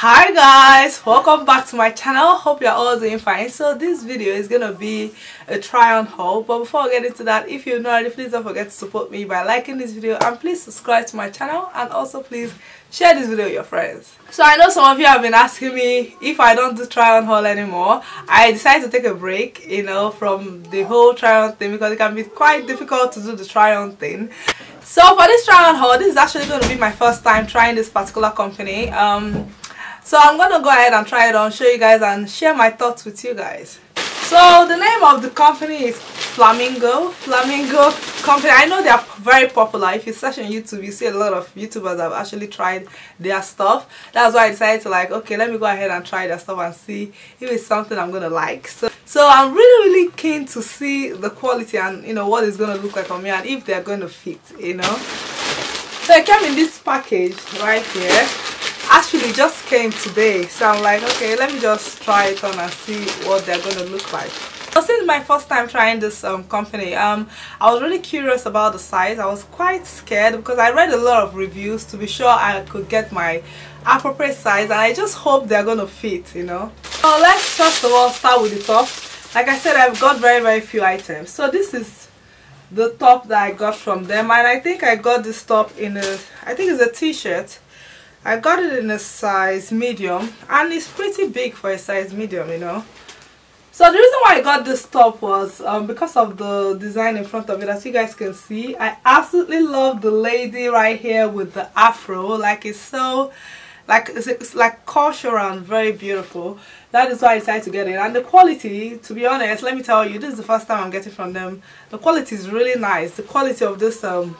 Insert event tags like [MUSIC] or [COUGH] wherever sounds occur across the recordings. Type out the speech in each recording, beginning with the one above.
hi guys welcome back to my channel. Hope you're all doing fine. So this video is gonna be a try on haul. But before i get into that if you're not already please don't forget to support me by liking this video and please subscribe to my channel. And also please share this video with your friends. So i know some of you have been asking me if i don't do try on haul anymore. I decided to take a break you know from the whole try on thing because it can be quite difficult to do the try on thing. So for this try on haul this is actually going to be my first time trying this particular company. Um so i'm gonna go ahead and try it on show you guys and share my thoughts with you guys. So the name of the company is flamingo. Flamingo company. I know they are very popular. If you search on youtube you see a lot of youtubers have actually tried their stuff. That's why i decided to like okay let me go ahead and try their stuff and see if it's something i'm gonna like. So so i'm really really keen to see the quality and you know what it's gonna look like on me and if they're going to fit you know. So it came in this package right here actually just came today so i'm like okay let me just try it on and see what they're going to look like. So since my first time trying this um, company um, i was really curious about the size. I was quite scared because i read a lot of reviews to be sure i could get my appropriate size and i just hope they're going to fit you know? So let's first of all start with the top. Like i said i've got very very few items. So this is the top that i got from them and i think i got this top in a i think it's a t-shirt I got it in a size medium and it's pretty big for a size medium you know. So the reason why I got this top was um, because of the design in front of it. As you guys can see I absolutely love the lady right here with the afro. Like it's so like it's, it's like cultural and very beautiful. That is why I decided to get it. And the quality to be honest let me tell you this is the first time I'm getting from them. The quality is really nice. The quality of this um,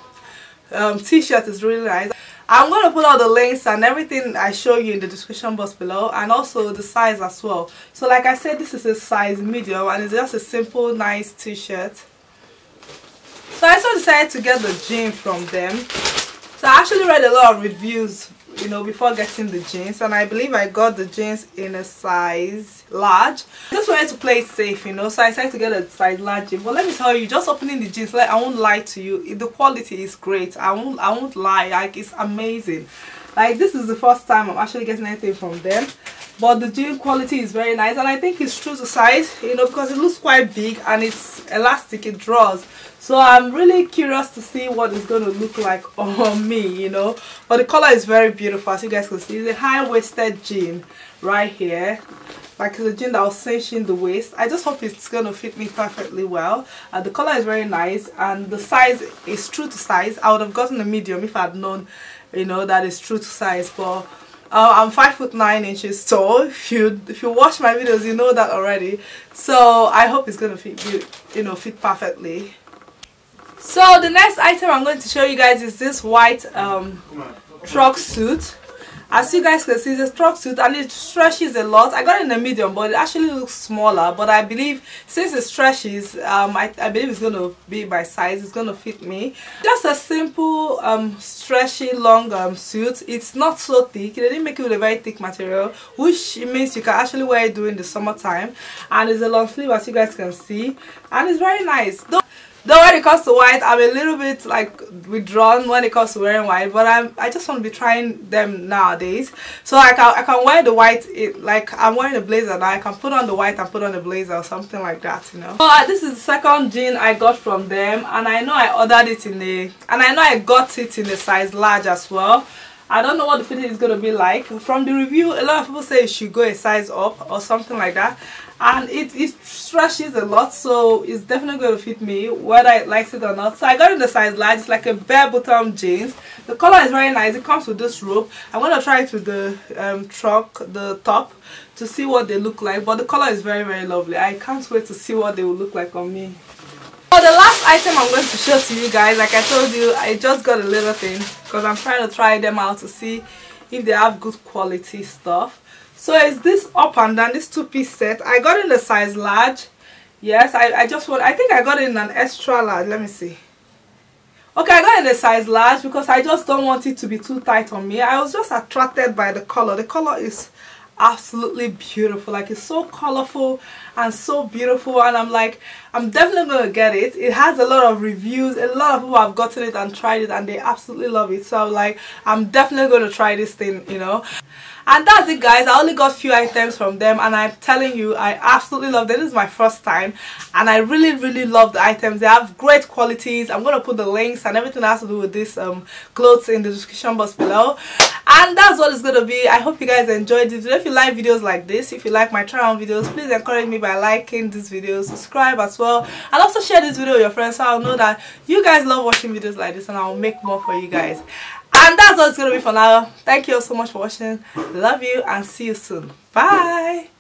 um, t-shirt is really nice I'm going to put all the links and everything I show you in the description box below and also the size as well. So like I said this is a size medium and it's just a simple nice t-shirt. So I also decided to get the jean from them. So I actually read a lot of reviews you know before getting the jeans and I believe I got the jeans in a size large. Just wanted to play it safe you know so I decided to get a size large but let me tell you just opening the jeans like I won't lie to you the quality is great. I won't I won't lie like it's amazing. Like this is the first time I'm actually getting anything from them but the jean quality is very nice and I think it's true to size you know because it looks quite big and it's elastic it draws. So I'm really curious to see what it's going to look like [LAUGHS] on me you know. But the color is very beautiful as you guys can see. It's a high-waisted jean right here. Like it's a jean that was cinching the waist. I just hope it's going to fit me perfectly well. Uh, the color is very nice and the size is true to size. I would have gotten a medium if I had known you know that is true to size but uh, I'm five foot nine inches tall. If you if you watch my videos, you know that already. So I hope it's gonna fit you, you know, fit perfectly. So the next item I'm going to show you guys is this white um, truck suit as you guys can see it's a truck suit and it stretches a lot. I got it in a medium but it actually looks smaller. But i believe since it stretches um, I, I, believe it's going to be my size. It's going to fit me. Just a simple um, stretchy long um, suit. It's not so thick. They didn't make it with a very thick material which means you can actually wear it during the summertime. And it's a long sleeve as you guys can see. And it's very nice. Don't Though when it comes to white, I'm a little bit like withdrawn when it comes to wearing white, but I'm I just want to be trying them nowadays. So I can I can wear the white it like I'm wearing a blazer now. I can put on the white and put on the blazer or something like that, you know. So uh, this is the second jean I got from them, and I know I ordered it in a and I know I got it in a size large as well. I don't know what the fitting is going to be like. From the review, a lot of people say it should go a size up or something like that. And it, it stretches a lot, so it's definitely going to fit me, whether it likes it or not. So I got in the size large. It's like a bare bottom jeans. The color is very nice. It comes with this rope. I'm going to try it with the um, truck, the top, to see what they look like. But the color is very, very lovely. I can't wait to see what they will look like on me. So the last item I'm going to show to you guys, like I told you, I just got a little thing because I'm trying to try them out to see if they have good quality stuff. So it's this up and down, this two-piece set. I got in a size large. Yes, I, I just want, I think I got in an extra large. Let me see. Okay, I got in a size large because I just don't want it to be too tight on me. I was just attracted by the color. The color is absolutely beautiful. Like it's so colorful and so beautiful and I'm like I'm definitely gonna get it. It has a lot of reviews. A lot of people have gotten it and tried it and they absolutely love it. So I'm like I'm definitely gonna try this thing you know? And that's it guys. I only got few items from them and i'm telling you i absolutely love them. This is my first time and i really really love the items. They have great qualities. I'm gonna put the links and everything that has to do with this um clothes in the description box below and that's what it's gonna be. I hope you guys enjoyed this video if you like videos like this if you like my try on videos please encourage me by liking this video. Subscribe as well. And also share this video with your friends so i'll know that you guys love watching videos like this and i'll make more for you guys. And that's all it's gonna be for now. Thank you all so much for watching. Love you and see you soon. Bye